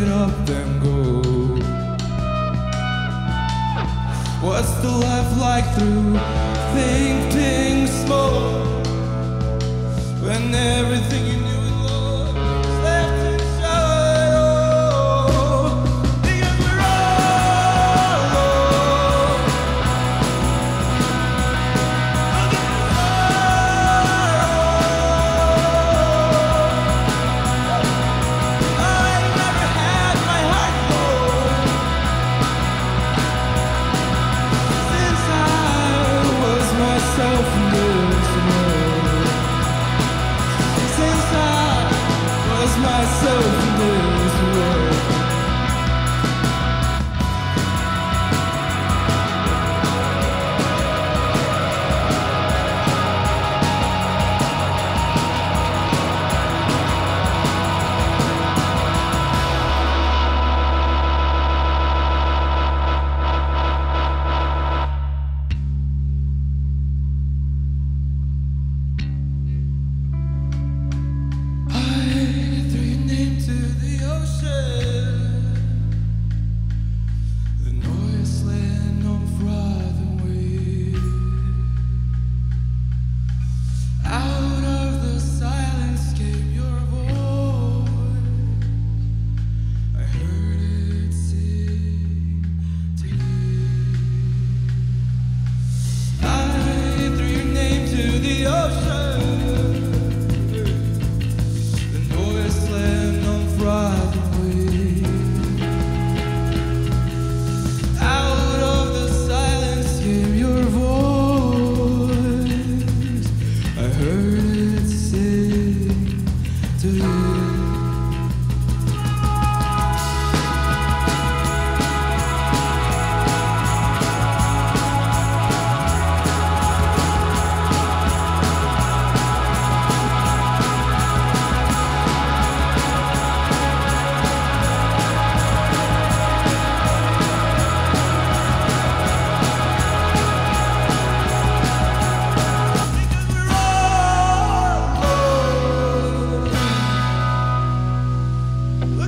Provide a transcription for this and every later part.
up and go. What's the life like through thinking small, smoke? When everything you ocean.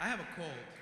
I have a cold.